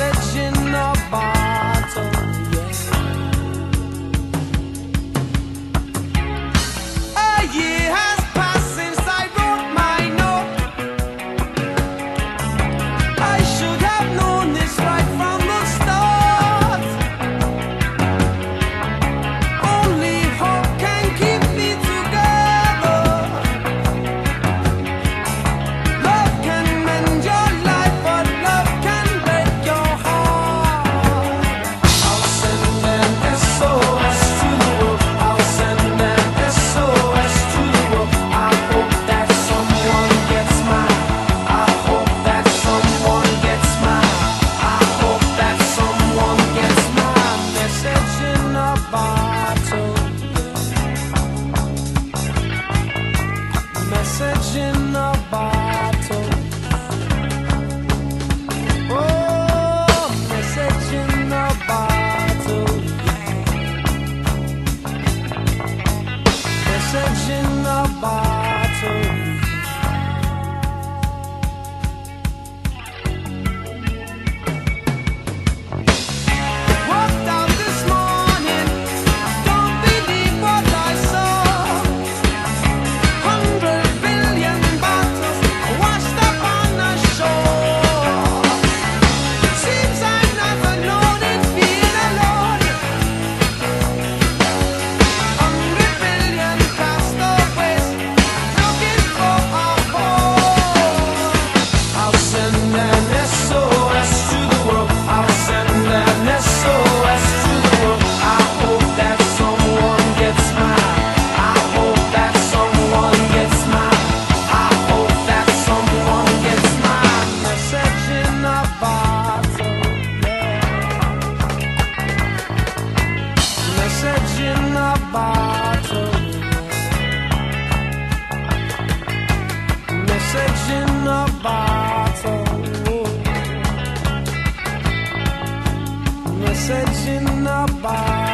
searching up our section of setting up by